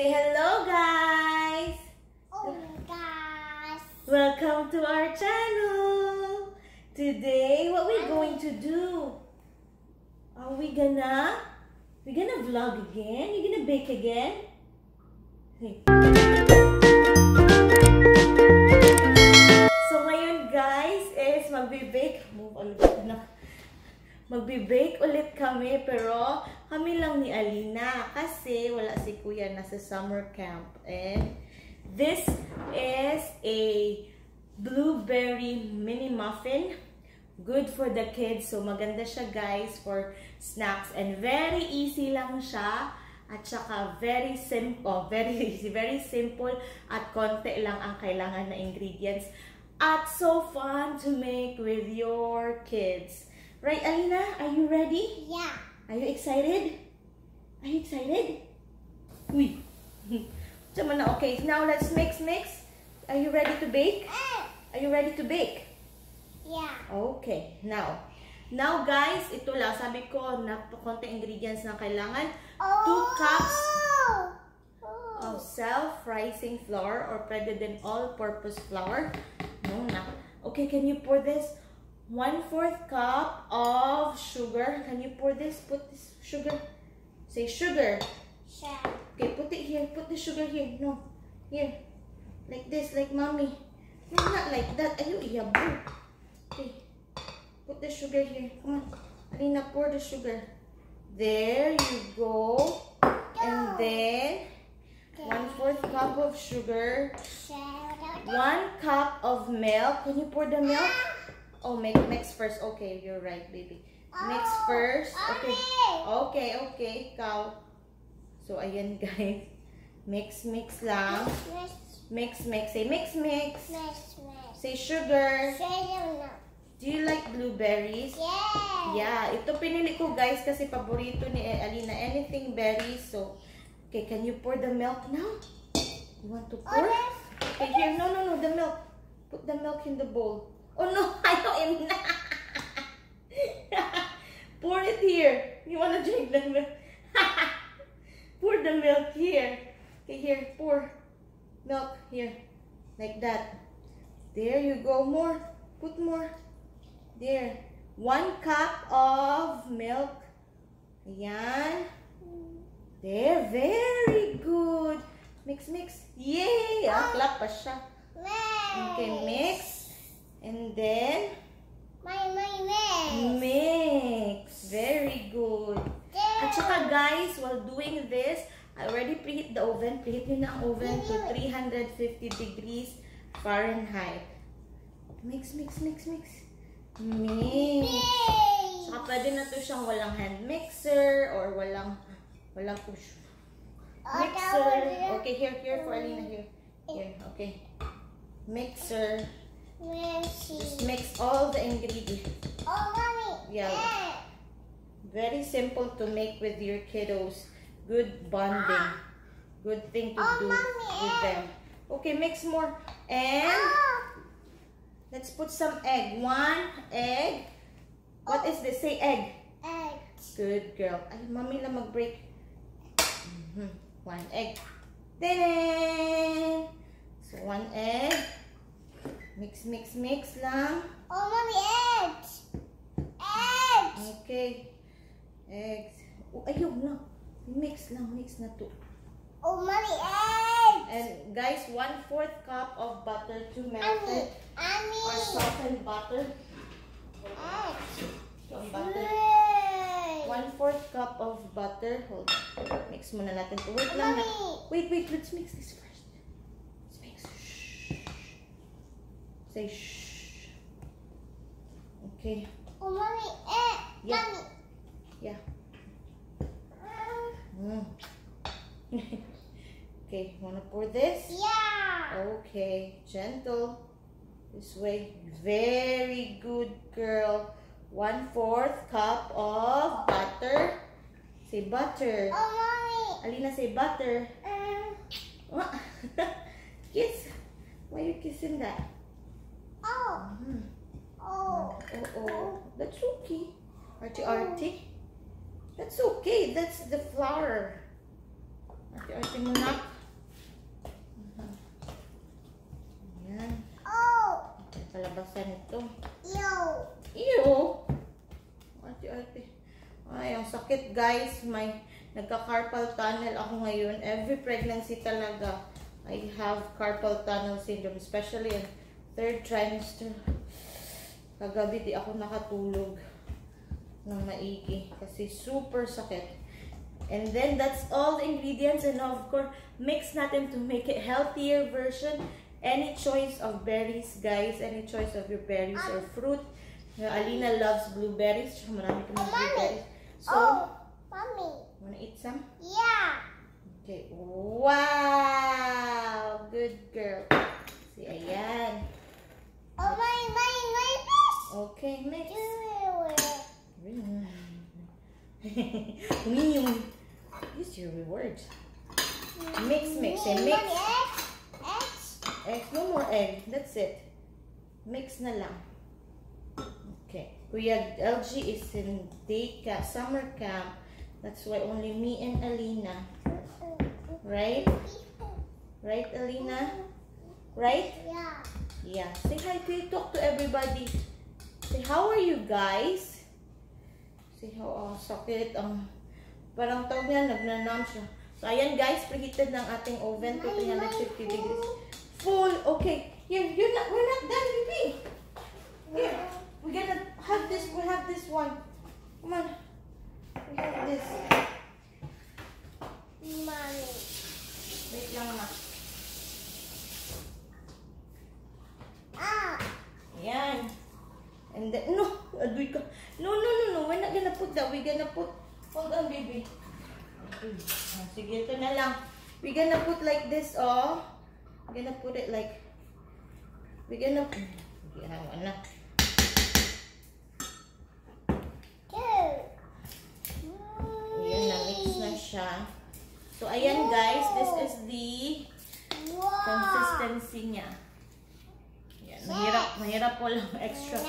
Say hello, guys! Oh gosh. Welcome to our channel! Today, what we going to do? Are we gonna... We gonna vlog again? You gonna bake again? Hey. So ngayon guys is magbe-bake. Move on na. Magbe-bake ulit kami pero kami lang ni Alina kasi wala si Kuya nasa summer camp. And this is a blueberry mini muffin. Good for the kids. So maganda siya guys for snacks and very easy lang siya. At saka very simple, very easy, very simple at konti lang ang kailangan na ingredients. At so fun to make with your kids. Right, Alina? Are you ready? Yeah. Are you excited? Are you excited? Uy. Tama na. Okay, now let's mix, mix. Are you ready to bake? Are you ready to bake? Yeah. Okay, now. Now guys, ito lang. Sabi ko, napakonti ingredients na kailangan. Two cups Oh. of self-rising flour or pwede din all-purpose flour. No na. Okay, can you pour this? One-fourth cup of sugar. Can you pour this? Put this sugar. Say sugar. Sure. Okay, put it here. Put the sugar here. No. Here. Like this, like mommy. No, not like that. Ayaw, iyabo. Okay. Put the sugar here. Come on. Alina, pour the sugar. There you go. And then, one-fourth cup of sugar. One cup of milk. Can you pour the milk? Ah. Oh, make mix first. Okay, you're right, baby. Mix Oh, first. Okay. Okay, okay. Ikaw. So, ayan, guys. Mix, mix lang. Mix, mix. Say mix, mix. miss, miss. Say sugar. Now. Do you like blueberries? Yeah. Yeah, ito pinili ko guys kasi paborito ni Alina. Anything berries. So, okay, can you pour the milk now? You want to Oh, pour? Okay, here. No, no, no. The milk. Put the milk in the bowl. Oh, no. I don't in Pour it here. You want to drink the milk? pour the milk here. Okay, here. Pour. Milk here. Like that. There you go. More. Put more. There. One cup of milk. Ayan. There. Very good. Mix, mix. Yay! Ah, clap pa siya. Okay, mix. And then, My, my, miss. mix. Very good. At saka guys, while doing this, I already preheat the oven. Preheat nyo na ang oven to 350 degrees Fahrenheit. Mix, mix, mix, mix. Mix. Saka pwede na to siyang walang hand mixer or walang walang push. Mixer. Okay, here, here for Alina, here. Here, okay. Mixer. Just mix all the ingredients. Oh, mommy. Yeah. Very simple to make with your kiddos. Good bonding. Good thing to Oh, do mommy, with egg. them. Okay, mix more. And Oh. let's put some egg. One egg. What is this? Say egg. Eggs. Good girl. Ay, mami lang mag-break. Mhm. One egg. Then, so one egg. Mix, mix, mix lang. Oh, mommy, eggs. Eggs. Okay. Eggs. Oh, ayun na. Mix lang, mix na to. Oh, mommy, eggs. And guys, one fourth cup of butter to melt Mommy, it. Or mommy. softened butter. Eggs. Some butter. Yay. One fourth cup of butter. Hold on. Mix muna natin to. Wait lang. na- Mommy. Wait, wait. Let's mix this first. Let's mix. Shh. Say shh. Okay. Oh, mommy, egg. Yeah. Mommy. Yeah. Mm. Okay. Wanna pour this? Yeah. Okay, gentle. This way. Very good, girl. One fourth cup of butter. Say butter. Oh, mommy. Alina, say butter. Mm. What? Kiss. Why you kissing that? Oh. Oh. Oh, oh. That's okay. Artie, Artie. That's okay. That's the flour. Ate-ate mo na. Mhm. Ayan. Oh. Palabasan ito. Yo. Ew! Ate-ate. Ay, ang sakit guys. May nagka-carpal tunnel ako ngayon. Every pregnancy talaga, I have carpal tunnel syndrome. Especially in third trimester. Kagabi di ako nakatulog ng maigi. Kasi super sakit. And then, that's all the ingredients. And of course, mix natin to make it healthier version. Any choice of berries, guys. Any choice of your berries or fruit. Alina loves blueberries. Tsaka marami ko mga Mommy. blueberries. So, Oh. Mommy. wanna eat some? Yeah. Okay. Wow! Okay, mix. Everywhere. Uminom. Use your reward. Mix, mix, and mix. Eggs. Eggs. No more egg. That's it. Mix na lang. Okay. Kuya LG is in day camp, summer camp. That's why only me and Alina. Right? Right, Alina? Right? Yeah. Yeah. Say hi to talk to everybody. Say, how are you guys? Say, how oh, sakit. Ang, parang tawag niya, nagnanam siya. So, ayan guys, preheated ng ating oven to 350 degrees. Full. Okay. Here, you're not, we're not done, baby. Here. We're gonna have this, we have this one. Come on. We have this. Mommy. Wait lang ma. Ah. Ayan. And then, no, adoy ka. No, no, no, no. We're not gonna put that. We're gonna put, hold on, baby. Okay. Ah, sige, ito na lang. We're gonna put like this, oh. We're gonna put it like, we're gonna, sige, hawa na. Ayan, na-mix na. So, ayan guys, this is the consistency niya. Ayan, mahirap, mahirap po lang extra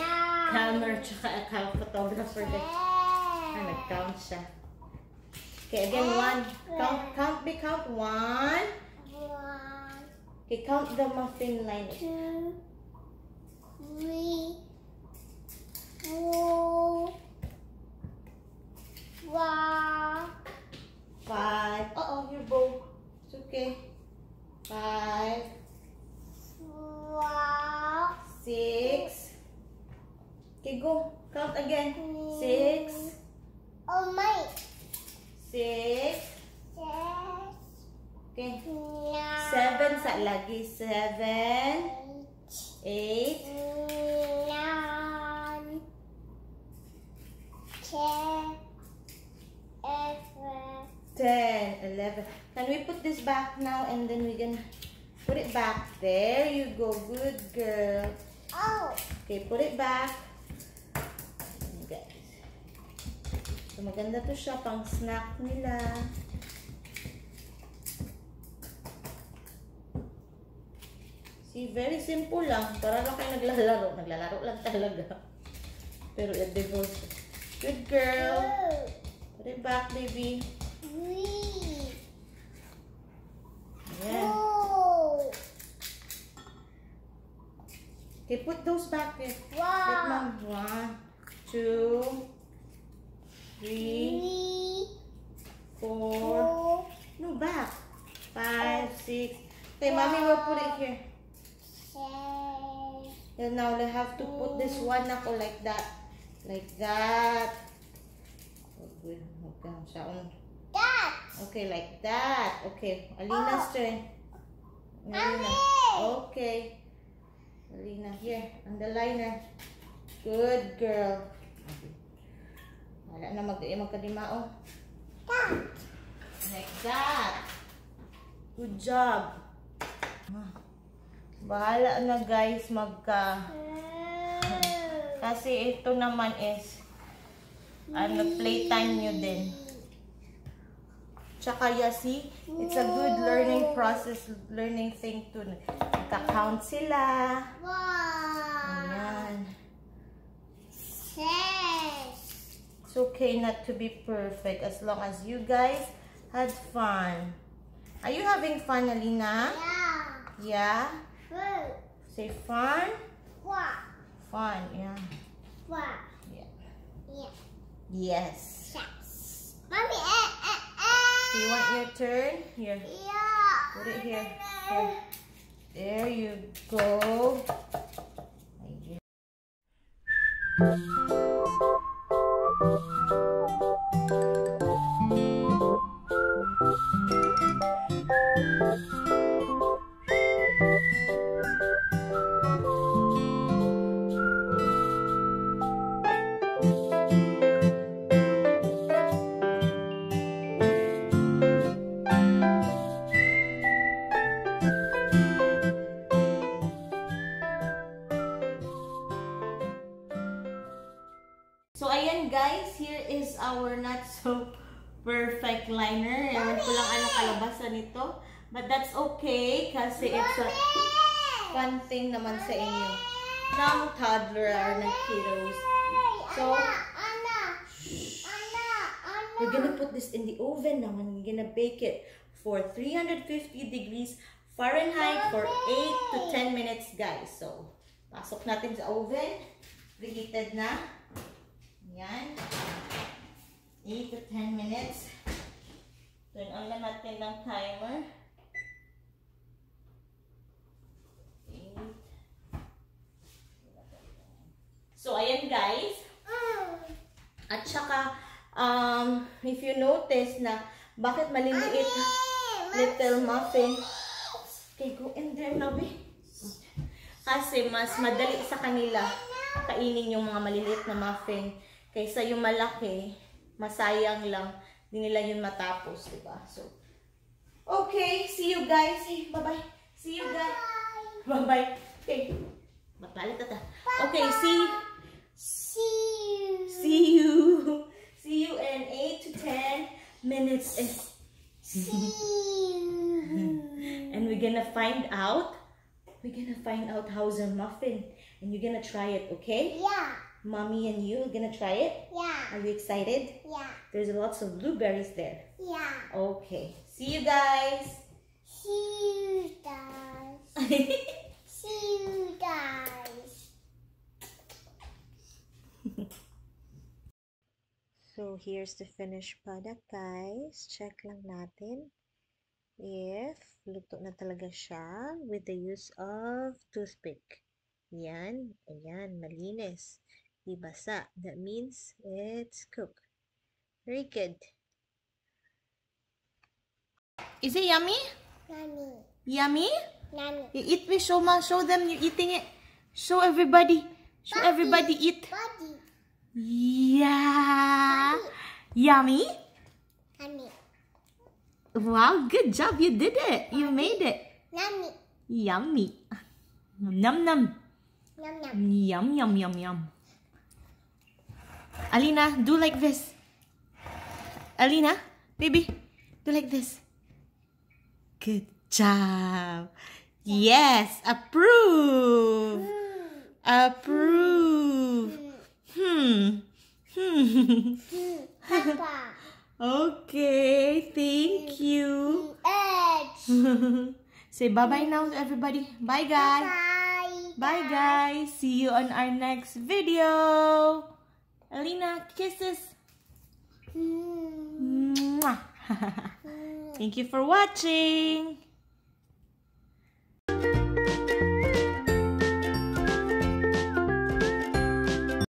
camera tsaka account photographer. Ah, nag-count siya. Okay, again, one. Count, count, be count. One. One, Okay, count the muffin line. two, three, four, one, Five. Uh-oh, your bow. It's okay. Five, one, six. Okay, go. Count again. Six, Oh my. six. Six, Okay. nine, Sa lagi. Seven, eight, nine, ten, eleven. 10, 11. Can we put this back now and then we can put it back? There you go. Good girl. Oh, Okay, put it back. So, maganda to siya pang snack nila. See, very simple lang. Para lang kayo naglalaro. Naglalaro lang talaga. Pero edible. Good girl. Put it back, baby. Ayan. Okay, put those back there. Wait, one, two, three, four, No, back. Five, six. Okay, mommy will put it here. And now we have to put this one ako like that. Like that. Oh, good. Okay, siya. that. Okay, like that. Okay, Alina's Oh. turn. Alina. Okay. Alina, here. On the liner. Good girl. Wala na mag magkadimao. That. Like that. Good job. Ah. Bahala na guys magka... Kasi ito naman is ano, playtime nyo din. Tsaka ya, see, it's a good learning process, learning thing to nagka-count sila. Ayan. six, It's okay not to be perfect as long as you guys had fun. Are you having fun, Alina? Yeah. Yeah? Fruit. Say fun? What? Fun, yeah. What? Yeah. Yeah. Yes. Yes. Mommy, eh, eh, eh. Do you want your turn? Here. Yeah. Put it here. Here. There you go. Ayan. So, not so perfect liner. Ewan ko lang anong kalabasan nito. But that's okay kasi it's a fun thing naman sa inyo. Ng toddler or ng kiddos. So, we're gonna put this in the oven now and we're gonna bake it for 350 degrees Fahrenheit for 8 to 10 minutes, guys. So, pasok natin sa oven. Preheated na. Yan. 8 to 10 minutes. Turn on na natin ng timer. 8. So, ayan guys. At saka, um, if you notice na bakit maliliit little muffin, okay, go in there na, be. Kasi mas madali sa kanila kainin yung mga maliliit na muffin kaysa yung malaki, masayang lang, di nila yun matapos, di ba? So, okay, see you guys. Bye-bye. See you guys. Bye-bye. Okay. Mapalit ata. Okay, see See you. See you. See you in 8 to 10 minutes. And, See you. and we're gonna find out. We're gonna find out how's a muffin. And you're gonna try it, okay? Yeah. Mommy and you are gonna try it? Yeah. Are you excited? Yeah. There's lots of blueberries there. Yeah. Okay. See you guys. See you guys. See you guys. So, here's the finished product, guys. Check lang natin if luto na talaga siya with the use of toothpick. Yan. Ayan. Malinis. Di basa. That means it's cooked. Very good. Is it yummy? Nani. Yummy? Nani. You eat with Shoma. Show them you're eating it. Show everybody. Show everybody eat. Buddy. Yeah. Yummy? Yummy. Wow, good job. You did it. You made it. Yummy. Yummy. Num num. Yum yum. Yum yum yum yum. Alina, do like this. Alina, baby, do like this. Good job. Yes, approve. Approve. Hmm. Hmm. Papa. okay, thank you. Edge. Say bye-bye now to everybody. Bye, guys. Bye. Guys. See you on our next video. Alina, kisses. Mm. Mwah. Thank you for watching.